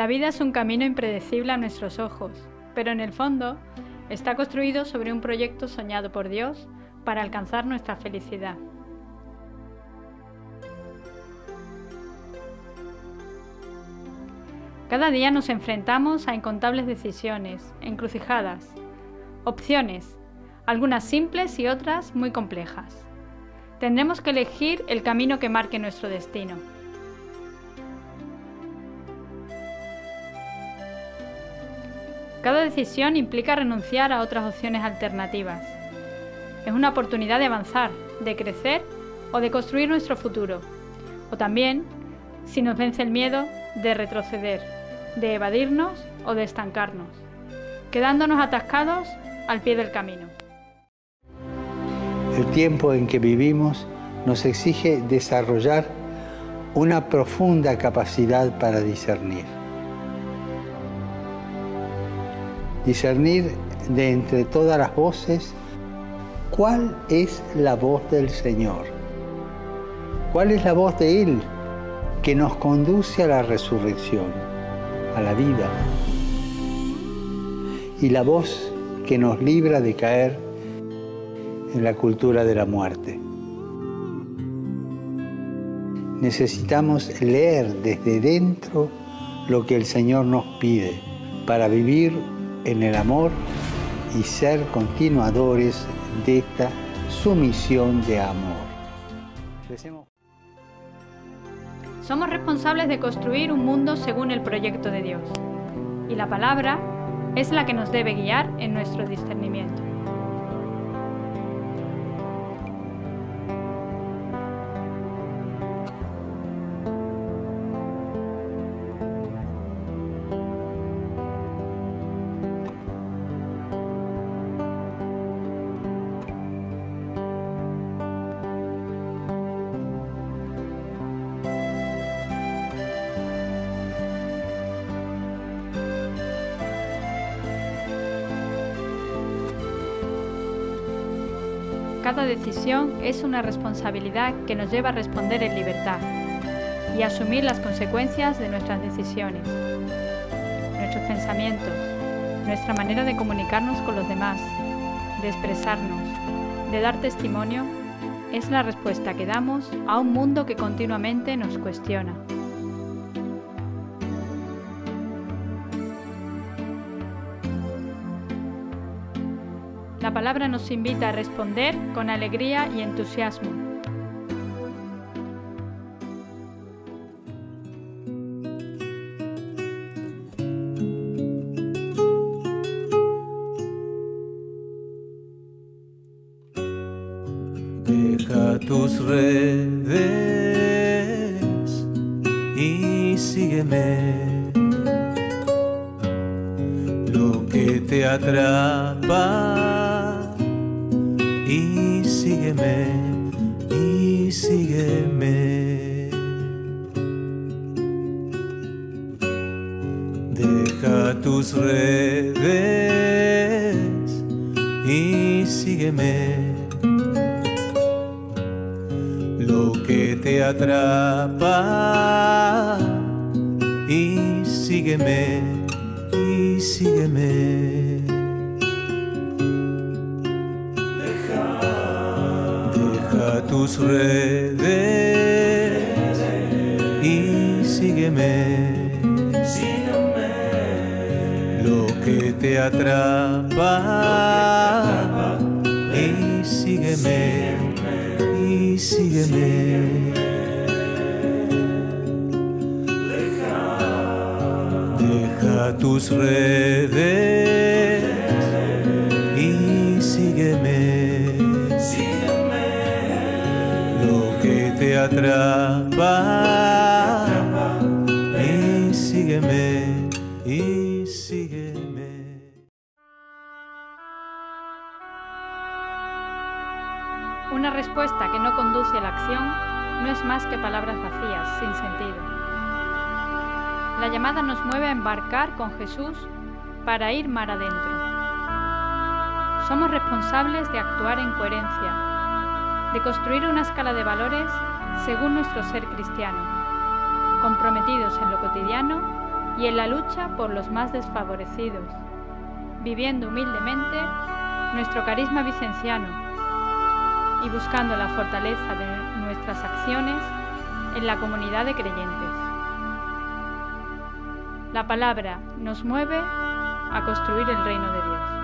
La vida es un camino impredecible a nuestros ojos, pero en el fondo está construido sobre un proyecto soñado por Dios para alcanzar nuestra felicidad. Cada día nos enfrentamos a incontables decisiones, encrucijadas, opciones, algunas simples y otras muy complejas. Tendremos que elegir el camino que marque nuestro destino. Cada decisión implica renunciar a otras opciones alternativas. Es una oportunidad de avanzar, de crecer o de construir nuestro futuro. O también, si nos vence el miedo, de retroceder, de evadirnos o de estancarnos, quedándonos atascados al pie del camino. El tiempo en que vivimos nos exige desarrollar una profunda capacidad para discernir. Discernir de entre todas las voces cuál es la voz del Señor, cuál es la voz de Él que nos conduce a la resurrección, a la vida, y la voz que nos libra de caer en la cultura de la muerte. Necesitamos leer desde dentro lo que el Señor nos pide para vivir en el amor y ser continuadores de esta sumisión de amor. Somos responsables de construir un mundo según el proyecto de Dios. Y la palabra es la que nos debe guiar en nuestro discernimiento. Cada decisión es una responsabilidad que nos lleva a responder en libertad y asumir las consecuencias de nuestras decisiones, nuestros pensamientos, nuestra manera de comunicarnos con los demás, de expresarnos, de dar testimonio, es la respuesta que damos a un mundo que continuamente nos cuestiona. La palabra nos invita a responder con alegría y entusiasmo. Deja tus redes y sígueme. Lo que te atrapa sígueme, y sígueme. Deja tus redes y sígueme. Lo que te atrapa y sígueme, y sígueme. Tus redes y sígueme. Lo que te atrapa y sígueme y sígueme. Deja tus redes te atrapa, y sígueme, y sígueme. Una respuesta que no conduce a la acción no es más que palabras vacías, sin sentido. La llamada nos mueve a embarcar con Jesús para ir mar adentro. Somos responsables de actuar en coherencia de construir una escala de valores según nuestro ser cristiano, comprometidos en lo cotidiano y en la lucha por los más desfavorecidos, viviendo humildemente nuestro carisma vicenciano y buscando la fortaleza de nuestras acciones en la comunidad de creyentes. La palabra nos mueve a construir el reino de Dios.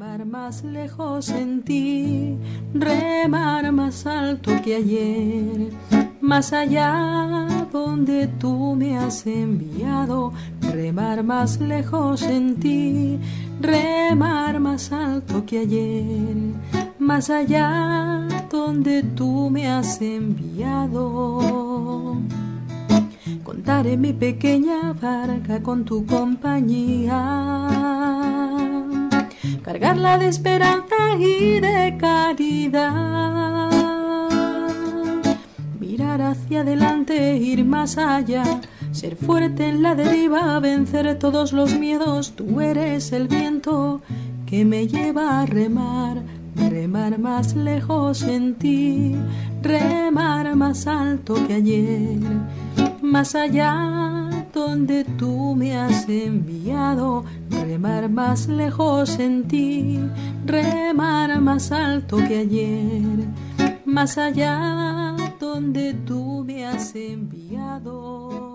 Remar más lejos en ti, remar más alto que ayer, más allá donde tú me has enviado, remar más lejos en ti, remar más alto que ayer, más allá donde tú me has enviado. Contaré mi pequeña barca con tu compañía. Cargarla de esperanza y de caridad. Mirar hacia adelante, ir más allá. Ser fuerte en la deriva, vencer todos los miedos. Tú eres el viento que me lleva a remar. Remar más lejos en ti, remar más alto que ayer más allá donde tú me has enviado, remar más lejos en ti, remar más alto que ayer, más allá donde tú me has enviado.